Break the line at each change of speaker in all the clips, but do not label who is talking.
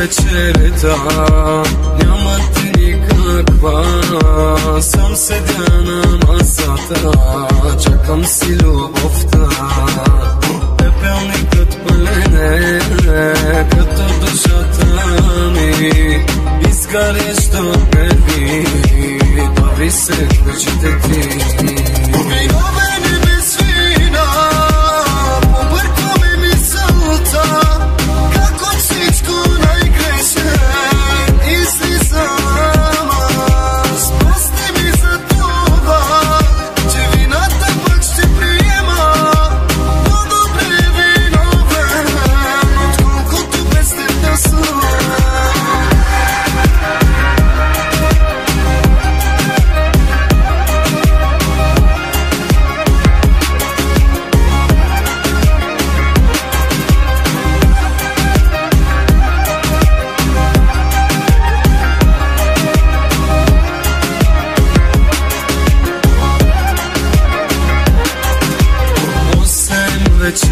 вечерта Няма ти никаква. Сам седя на масата. Чакам си любовта. Пепелникът палене Като душата ми. Изгаряща от нерви Бави се очите ти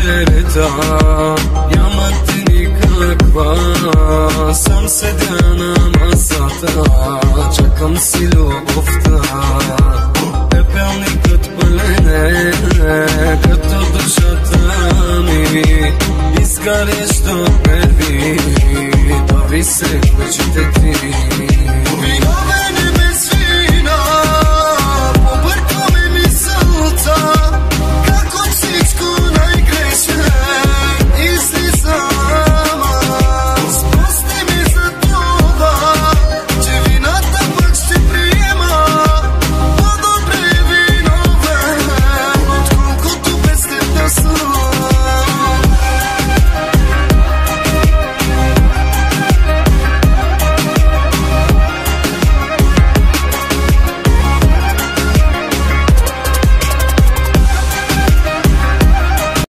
черта Ямат никаква Сам седя на масата Чакам си любовта Пепелникът плене Като душата ми Иска ли